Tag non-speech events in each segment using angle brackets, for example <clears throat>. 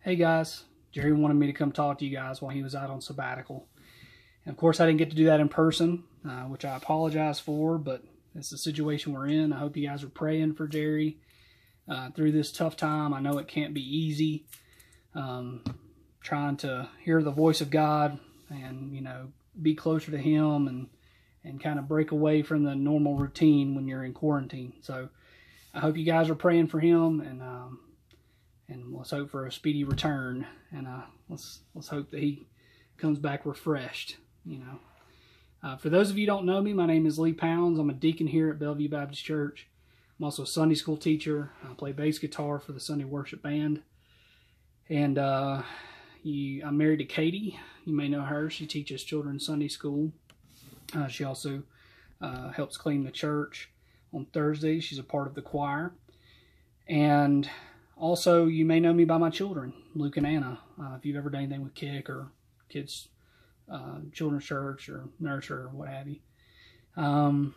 Hey guys, Jerry wanted me to come talk to you guys while he was out on sabbatical. And of course, I didn't get to do that in person, uh, which I apologize for, but it's the situation we're in. I hope you guys are praying for Jerry uh, through this tough time. I know it can't be easy. Um, trying to hear the voice of God and, you know, be closer to Him and and kind of break away from the normal routine when you're in quarantine. So I hope you guys are praying for him and um, and let's hope for a speedy return and uh, let's let's hope that he comes back refreshed. You know. Uh, for those of you don't know me, my name is Lee Pounds. I'm a deacon here at Bellview Baptist Church. I'm also a Sunday school teacher. I play bass guitar for the Sunday worship band. And uh, you, I'm married to Katie. You may know her. She teaches children Sunday school. Uh, she also uh, helps clean the church on Thursdays. She's a part of the choir. And also, you may know me by my children, Luke and Anna. Uh, if you've ever done anything with Kick or kids, uh, children's church or nursery or what have you. Um,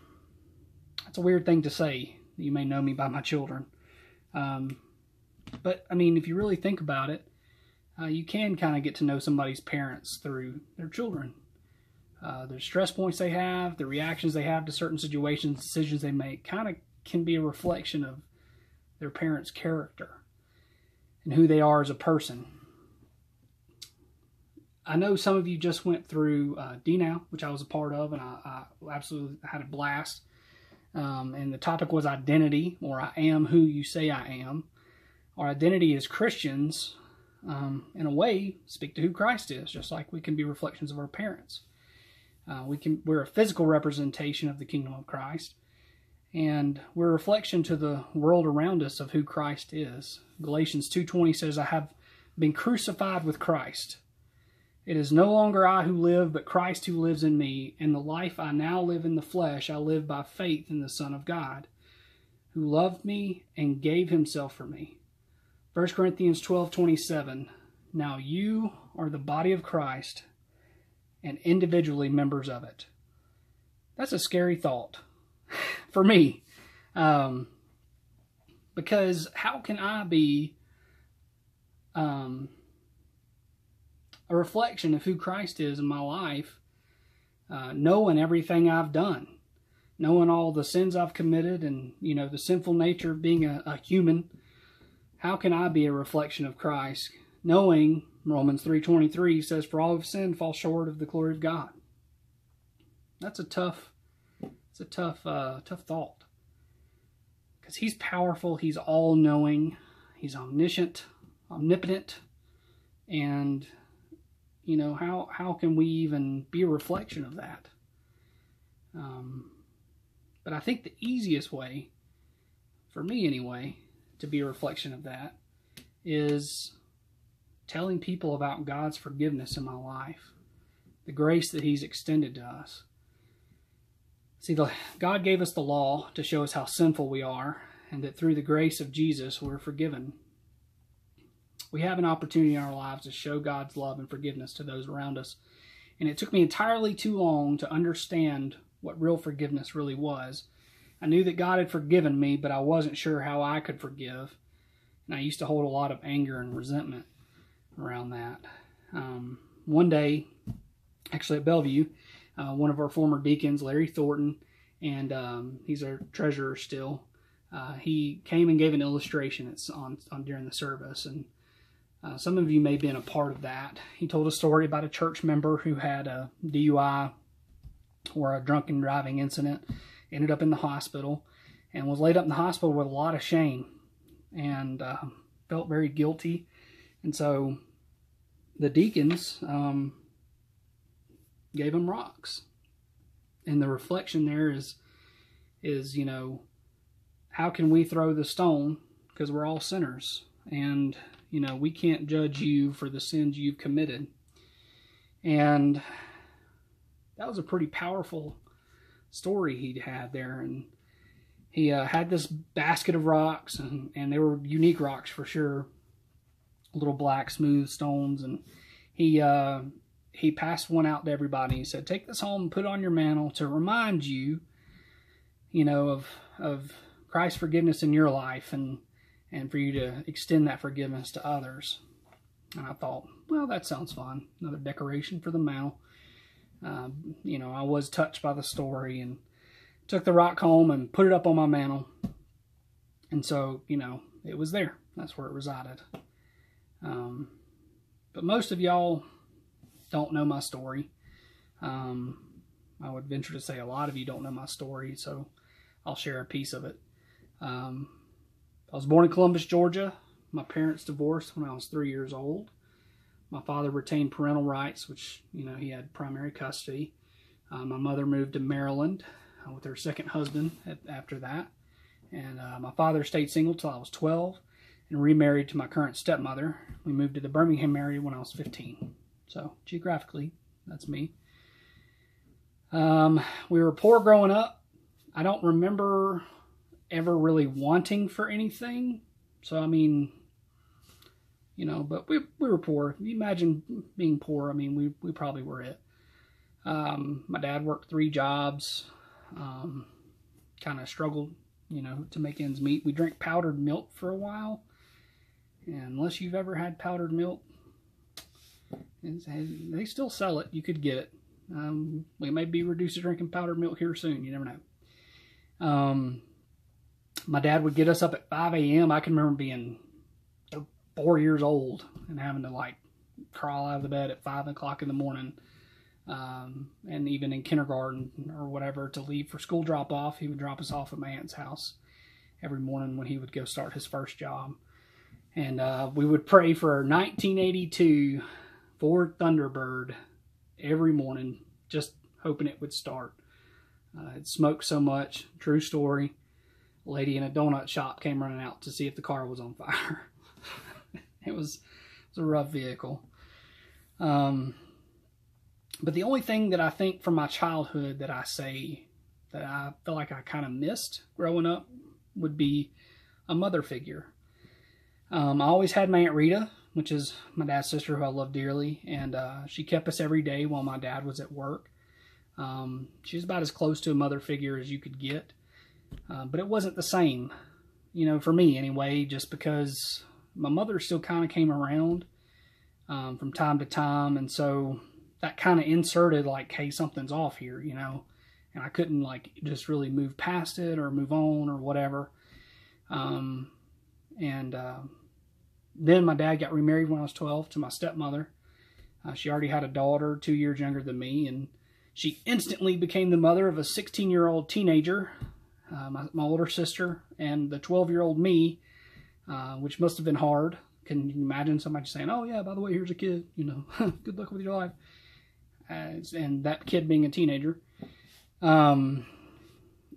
it's a weird thing to say. You may know me by my children. Um, but, I mean, if you really think about it, uh, you can kind of get to know somebody's parents through their children uh, the stress points they have, the reactions they have to certain situations, decisions they make, kind of can be a reflection of their parents' character and who they are as a person. I know some of you just went through uh, DNOW, which I was a part of, and I, I absolutely had a blast. Um, and the topic was identity, or I am who you say I am. Our identity as Christians, um, in a way, speak to who Christ is, just like we can be reflections of our parents. Uh, we can we're a physical representation of the kingdom of Christ, and we're a reflection to the world around us of who Christ is. Galatians 2:20 says, "I have been crucified with Christ. It is no longer I who live, but Christ who lives in me, and the life I now live in the flesh, I live by faith in the Son of God, who loved me and gave himself for me." 1 Corinthians 12:27 Now you are the body of Christ and individually members of it. That's a scary thought <laughs> for me. Um, because how can I be um, a reflection of who Christ is in my life, uh, knowing everything I've done, knowing all the sins I've committed, and you know the sinful nature of being a, a human? How can I be a reflection of Christ, knowing Romans 3.23 says, For all have sinned fall short of the glory of God. That's a tough, a tough, uh, tough thought. Because he's powerful, he's all-knowing, he's omniscient, omnipotent, and, you know, how, how can we even be a reflection of that? Um, but I think the easiest way, for me anyway, to be a reflection of that is telling people about God's forgiveness in my life, the grace that He's extended to us. See, the, God gave us the law to show us how sinful we are, and that through the grace of Jesus, we're forgiven. We have an opportunity in our lives to show God's love and forgiveness to those around us. And it took me entirely too long to understand what real forgiveness really was. I knew that God had forgiven me, but I wasn't sure how I could forgive. And I used to hold a lot of anger and resentment around that. Um, one day, actually at Bellview, uh, one of our former deacons, Larry Thornton, and um, he's our treasurer still. Uh, he came and gave an illustration it's on, on during the service, and uh, some of you may have been a part of that. He told a story about a church member who had a DUI or a drunken driving incident, ended up in the hospital, and was laid up in the hospital with a lot of shame, and uh, felt very guilty and so the deacons um, gave him rocks. And the reflection there is, is you know, how can we throw the stone? Because we're all sinners. And, you know, we can't judge you for the sins you've committed. And that was a pretty powerful story he had there. And he uh, had this basket of rocks, and, and they were unique rocks for sure little black smooth stones and he uh, he passed one out to everybody he said take this home and put on your mantle to remind you you know of of christ's forgiveness in your life and and for you to extend that forgiveness to others And I thought, well, that sounds fun. Another decoration for the mantle. Um, you know, I was touched by the story and took the rock home and put it up on my mantle. And so, you know, it was there. That's where it resided. Um, but most of y'all don't know my story. Um, I would venture to say a lot of you don't know my story, so I'll share a piece of it. Um, I was born in Columbus, Georgia. My parents divorced when I was three years old. My father retained parental rights, which, you know, he had primary custody. Uh, my mother moved to Maryland uh, with her second husband at, after that. And uh, my father stayed single till I was 12 and remarried to my current stepmother. We moved to the Birmingham area when I was 15. So, geographically, that's me. Um, we were poor growing up. I don't remember ever really wanting for anything. So, I mean, you know, but we, we were poor. You imagine being poor. I mean, we, we probably were it. Um, my dad worked three jobs, um, kind of struggled, you know, to make ends meet. We drank powdered milk for a while. And unless you've ever had powdered milk, they still sell it. You could get it. Um, we may be reduced to drinking powdered milk here soon. You never know. Um, my dad would get us up at 5 a.m. I can remember being four years old and having to like crawl out of the bed at 5 o'clock in the morning. Um, and even in kindergarten or whatever to leave for school drop off, he would drop us off at my aunt's house every morning when he would go start his first job. And uh, we would pray for 1982 Ford Thunderbird every morning, just hoping it would start. Uh, it smoked so much. True story. Lady in a donut shop came running out to see if the car was on fire. <laughs> it was it was a rough vehicle. Um, but the only thing that I think from my childhood that I say that I feel like I kind of missed growing up would be a mother figure. Um, I always had my Aunt Rita, which is my dad's sister who I love dearly, and uh, she kept us every day while my dad was at work. Um, she was about as close to a mother figure as you could get, uh, but it wasn't the same, you know, for me anyway, just because my mother still kind of came around um, from time to time, and so that kind of inserted like, hey, something's off here, you know, and I couldn't like just really move past it or move on or whatever. Um, and uh, then my dad got remarried when I was 12 to my stepmother. Uh, she already had a daughter two years younger than me, and she instantly became the mother of a 16 year old teenager, uh, my, my, older sister, and the 12 year old me, uh, which must have been hard. Can you imagine somebody saying, Oh, yeah, by the way, here's a kid, you know, <laughs> good luck with your life? and that kid being a teenager. Um,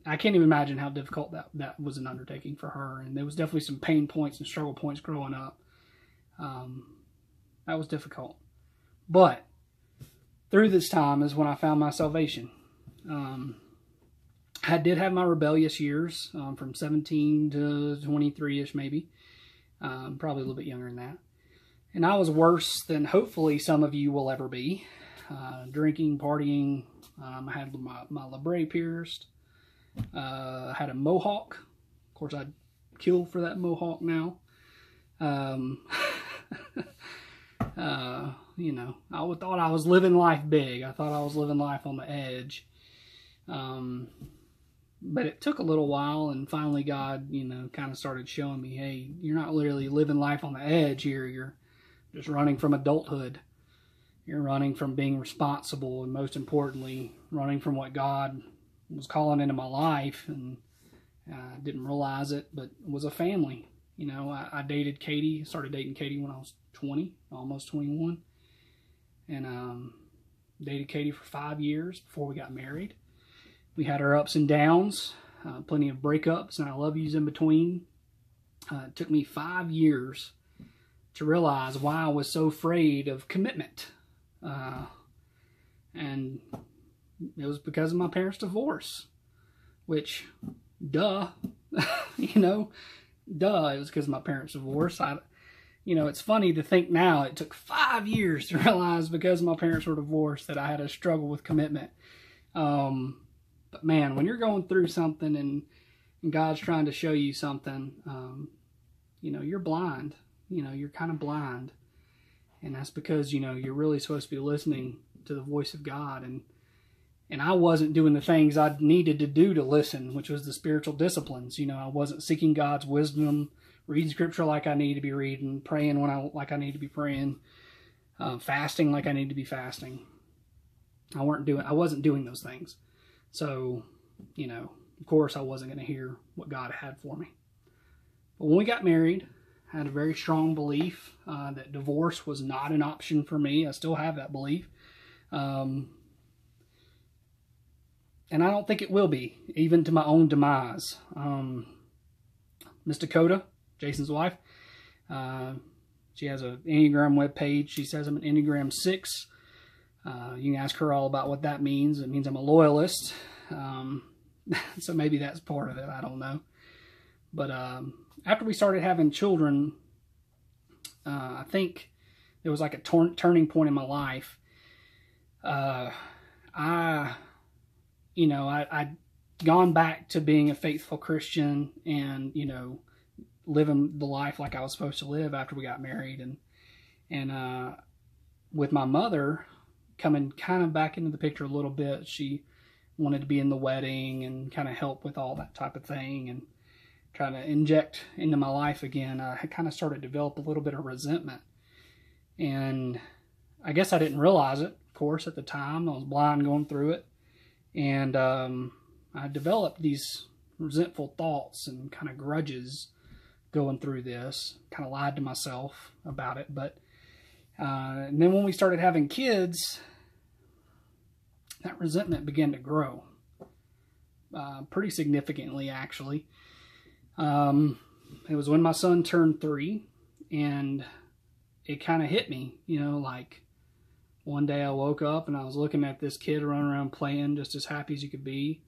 I can't even imagine how difficult that, that was an undertaking for her. And there was definitely some pain points and struggle points growing up. Um, that was difficult. But through this time is when I found my salvation. Um, I did have my rebellious years um, from 17 to 23 ish, maybe. Um, probably a little bit younger than that. And I was worse than hopefully some of you will ever be. Uh, drinking, partying. Um, I had my, my labret pierced. Uh, I had a mohawk. Of course, I'd kill for that mohawk now. <laughs> <laughs> Uh, you know, I thought I was living life big. I thought I was living life on the edge. Um, but it took a little while, and finally, God, you know, kind of started showing me, hey, you're not literally living life on the edge here. You're just running from adulthood. You're running from being responsible, and most importantly, running from what God was calling into my life, and I didn't realize it, but it was a family. You know, I, I dated Katie, started dating Katie when I was 20, almost 21, and um, dated Katie for five years before we got married. We had our ups and downs, uh, plenty of breakups, and I love yous in between. Uh, it took me five years to realize why I was so afraid of commitment. Uh, and it was because of my parents' divorce, which, duh, <laughs> you know, duh, it was because my parents' divorce. I, you know, it's funny to think now it took five years <laughs> to realize because my parents were divorced that I had a struggle with commitment. Um, but man, when you're going through something and, and God's trying to show you something, um, you know, you're blind. You know, you're kind of blind. and that's because you know you're really supposed to be listening to the voice of God, and and I wasn't doing the things I needed to do to listen, which was the spiritual disciplines. You know, I wasn't seeking God's wisdom, reading scripture like I need to be reading, praying when I like I need to be praying, uh, fasting like I need to be fasting. I weren't doing I wasn't doing those things. So, you know, of course I wasn't going to hear what God had for me. But when we got married, I had a very strong belief uh, that divorce was not an option for me. I still have that belief. Um, and I don't think it will be, even to my own demise. Um, Miss Dakota, Jason's wife, uh, she has an Enneagram web page. She says I'm an Enneagram 6. Uh, you can ask her all about what that means. It means I'm a loyalist. Um, <laughs> so maybe that's part of it. I don't know. But um, after we started having children, uh, I think there was like a turning point in my life. Uh, I, you know, I, I'd gone back to being a faithful Christian and, you know, living the life like I was supposed to live after we got married. And, and, uh, with my mother, coming kind of back into the picture a little bit. She wanted to be in the wedding and kind of help with all that type of thing and trying to inject into my life again. I had kind of started to develop a little bit of resentment. And I guess I didn't realize it, of course, at the time. I was blind going through it. And um, I developed these resentful thoughts and kind of grudges going through this. Kind of lied to myself about it. But uh, and then when we started having kids, that resentment began to grow uh, pretty significantly, actually. Um, it was when my son turned three, and it kind of hit me, you know, like one day I woke up and I was looking at this kid running around playing just as happy as you could be.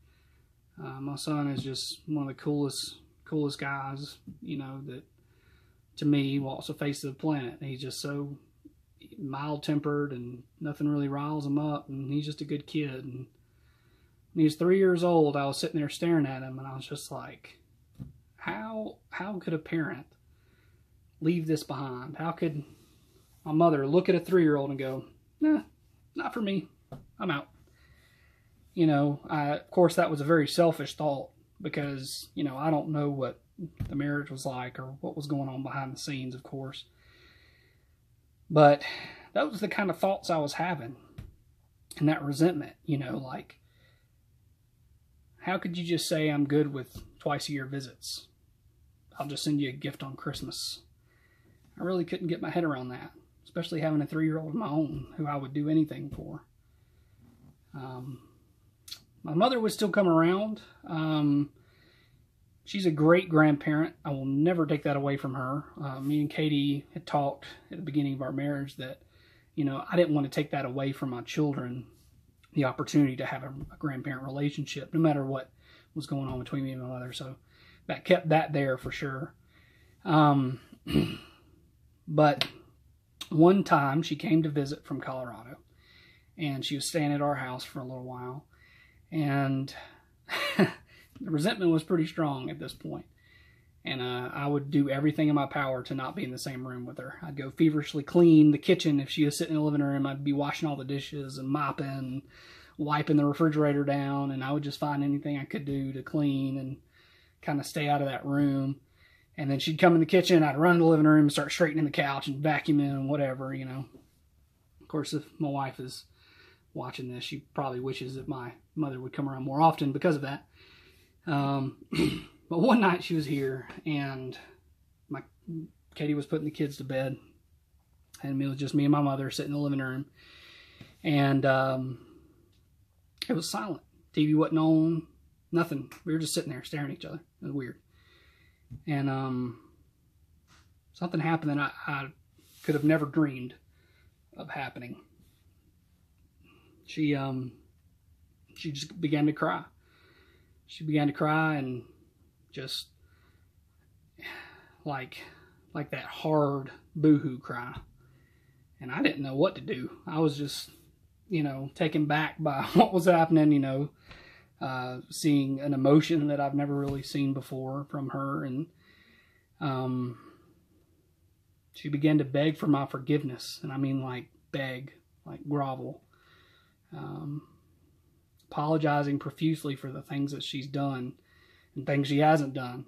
Uh, my son is just one of the coolest, coolest guys, you know, that to me walks the face of the planet. He's just so mild tempered and nothing really riles him up and he's just a good kid and when he was three years old I was sitting there staring at him and I was just like how how could a parent leave this behind how could my mother look at a three year old and go nah not for me I'm out you know I, of course that was a very selfish thought because you know I don't know what the marriage was like or what was going on behind the scenes of course but that was the kind of thoughts I was having and that resentment, you know, like, how could you just say I'm good with twice a year visits? I'll just send you a gift on Christmas. I really couldn't get my head around that, especially having a three year old of my own who I would do anything for. Um, my mother would still come around. Um, she's a great grandparent. I will never take that away from her. Uh, me and Katie had talked at the beginning of our marriage that, you know, I didn't want to take that away from my children, the opportunity to have a, a grandparent relationship, no matter what was going on between me and my mother. So that kept that there for sure. Um, <clears throat> but one time she came to visit from Colorado and she was staying at our house for a little while. And <laughs> the resentment was pretty strong at this point. And uh, I would do everything in my power to not be in the same room with her. I'd go feverishly clean the kitchen if she was sitting in the living room. I'd be washing all the dishes and mopping, and wiping the refrigerator down, and I would just find anything I could do to clean and kind of stay out of that room. And then she'd come in the kitchen, I'd run to the living room and start straightening the couch and vacuuming and whatever, you know. Of course, if my wife is watching this, she probably wishes that my mother would come around more often because of that. Um, <clears throat> but one night she was here, and my Katie was putting the kids to bed, and it was just me and my mother sitting in the living room, and um, it was silent. TV wasn't on, nothing. We were just sitting there staring at each other. It was weird, and um, something happened that I, I could have never dreamed of happening. She um, she just began to cry. She began to cry and just like like that hard boohoo cry. And i didn't know what to do. I was just you know taken back by <laughs> what was happening you know uh, seeing an emotion that i've never really seen before from her and um, She began to beg for my forgiveness, and I mean like beg, like grovel, um, apologizing profusely for the things that she's done and things she hasn't done.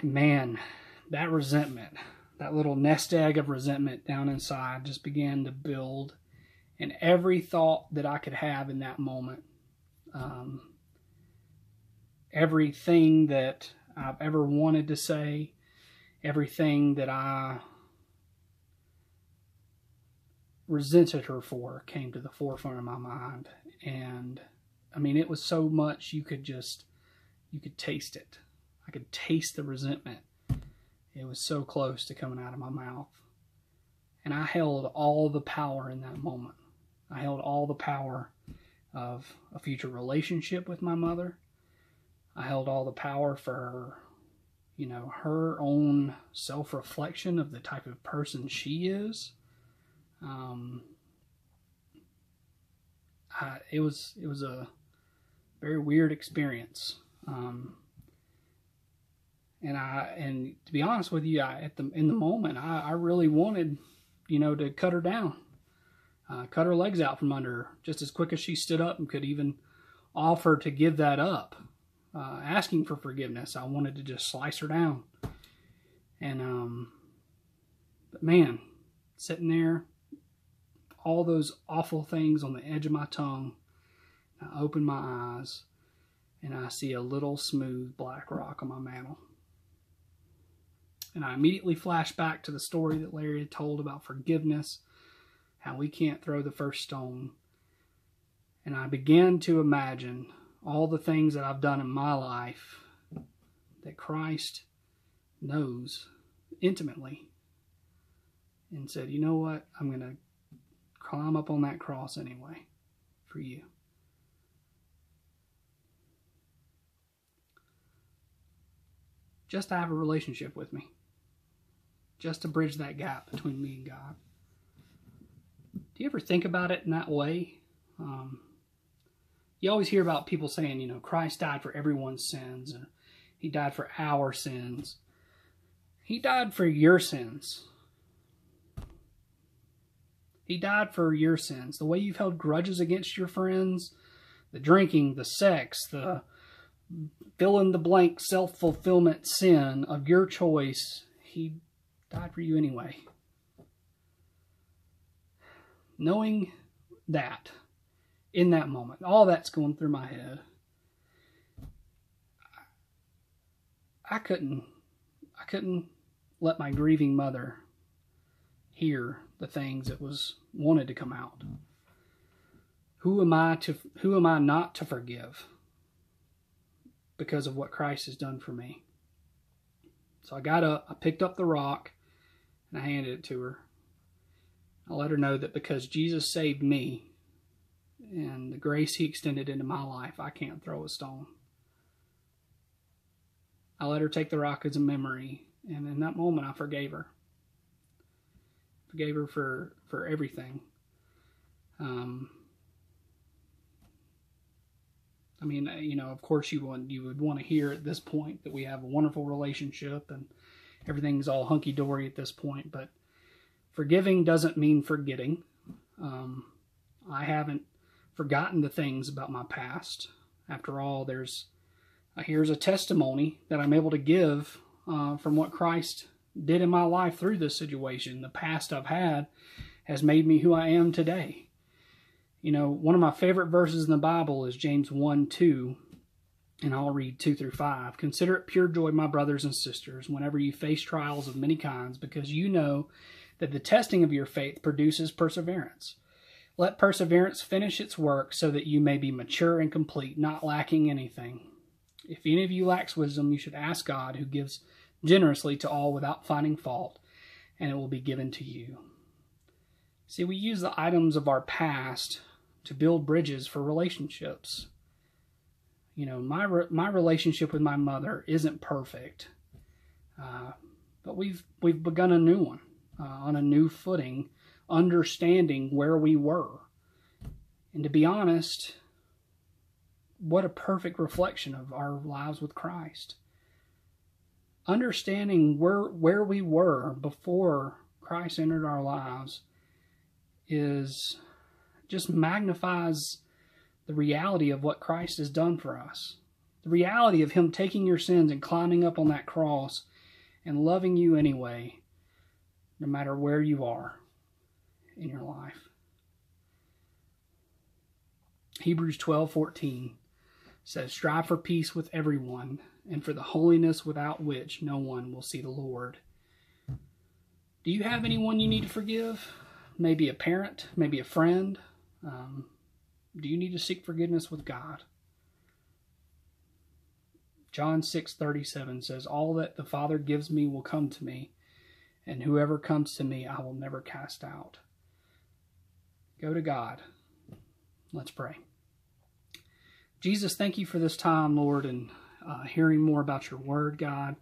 And man, that resentment, that little nest egg of resentment down inside just began to build. And every thought that I could have in that moment, um, everything that I've ever wanted to say, everything that I resented her for came to the forefront of my mind. And I mean, it was so much you could just, you could taste it. I could taste the resentment. It was so close to coming out of my mouth. And I held all the power in that moment. I held all the power of a future relationship with my mother. I held all the power for her, you know, her own self reflection of the type of person she is. Um, I, it was it was a very weird experience. Um, and I and to be honest with you, I, at the in the moment, I, I really wanted, you know, to cut her down, uh, cut her legs out from under her just as quick as she stood up and could even offer to give that up, uh, asking for forgiveness. I wanted to just slice her down, and um, but man, sitting there, all those awful things on the edge of my tongue. I open my eyes and I see a little smooth black rock on my mantle. And I immediately flash back to the story that Larry had told about forgiveness, how we can't throw the first stone. And I began to imagine all the things that I've done in my life that Christ knows intimately and said, you know what? I'm going to climb up on that cross anyway for you. Just to have a relationship with me just to bridge that gap between me and God. Do you ever think about it in that way? Um, you always hear about people saying, you know, Christ died for everyone's sins, and He died for our sins. He died for your sins. He died for your sins. The way you've held grudges against your friends, the drinking, the sex, the fill in the blank self fulfillment sin of your choice, He died for you anyway. Knowing that in that moment, all that's going through my head, I couldn't I couldn't let my grieving mother hear the things that was wanted to come out. Who am I to who am I not to forgive because of what Christ has done for me? So I got up, I picked up the rock, and I handed it to her. I let her know that because Jesus saved me and the grace he extended into my life, I can't throw a stone. I let her take the rock as a memory, and in that moment I forgave her. Forgave her for, for everything. Um, I mean, you know, of course you want you would want to hear at this point that we have a wonderful relationship and everything's all hunky dory at this point. But forgiving doesn't mean forgetting. Um, I haven't forgotten the things about my past. After all, there's uh, here's a testimony that I'm able to give uh, from what Christ did in my life through this situation. The past I've had has made me who I am today. You know, one of my favorite verses in the Bible is James 1 2 and I'll read 2 through 5. Consider it pure joy, my brothers and sisters, whenever you face trials of many kinds, because you know that the testing of your faith produces perseverance. Let perseverance finish its work so that you may be mature and complete, not lacking anything. If any of you lacks wisdom, you should ask God, who gives generously to all without finding fault, and it will be given to you. See, we use the items of our past to build bridges for relationships you know my re- my relationship with my mother isn't perfect uh, but we've we've begun a new one uh, on a new footing understanding where we were. And to be honest what a perfect reflection of our lives with Christ. Understanding where where we were before Christ entered our lives is just magnifies the reality of what Christ has done for us. The reality of him taking your sins and climbing up on that cross and loving you anyway, no matter where you are in your life. Hebrews 12:14 says, "Strive for peace with everyone and for the holiness without which no one will see the Lord." Do you have anyone you need to forgive? Maybe a parent, maybe a friend. Um, do you need to seek forgiveness with God? John 6:37 says, "All that the Father gives me will come to me, and whoever comes to me I will never cast out." Go to God. Let's pray. Jesus, thank you for this time, Lord, and uh, hearing more about your word, God.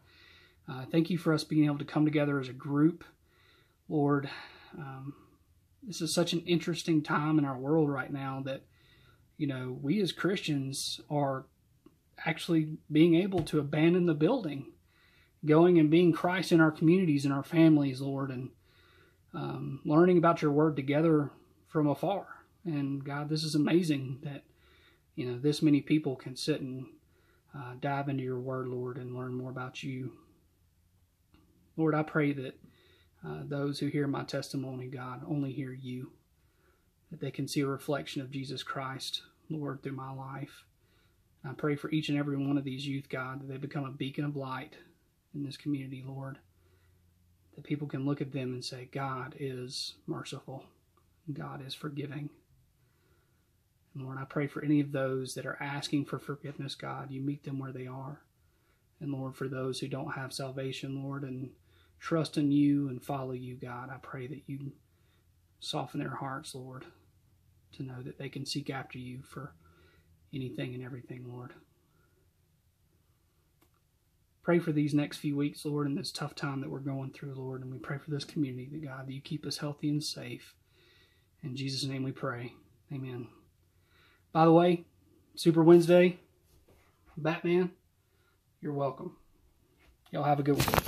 Uh, thank you for us being able to come together as a group, Lord. Um, this is such an interesting time in our world right now that, you know, we as Christians are actually being able to abandon the building, going and being Christ in our communities and our families, Lord, and um, learning about your word together from afar. And God, this is amazing that you know, this many people can sit and uh, dive into your word, Lord, and learn more about you. Lord, I pray that uh, those who hear my testimony, God, only hear you, that they can see a reflection of Jesus Christ, Lord, through my life. I pray for each and every one of these youth, God, that they become a beacon of light in this community, Lord. That people can look at them and say, God is merciful, God is forgiving. And Lord, I pray for any of those that are asking for forgiveness, God, you meet them where they are. And Lord, for those who don't have salvation, Lord, and trust in you and follow you, God, I pray that you soften their hearts, Lord, to know that they can seek after you for anything and everything, Lord. Pray for these next few weeks, Lord, in this tough time that we're going through, Lord. And we pray for this community, that God, that you keep us healthy and safe. In Jesus' name we pray. Amen. By the way, Super Wednesday, Batman, you're welcome. Y'all have a good one.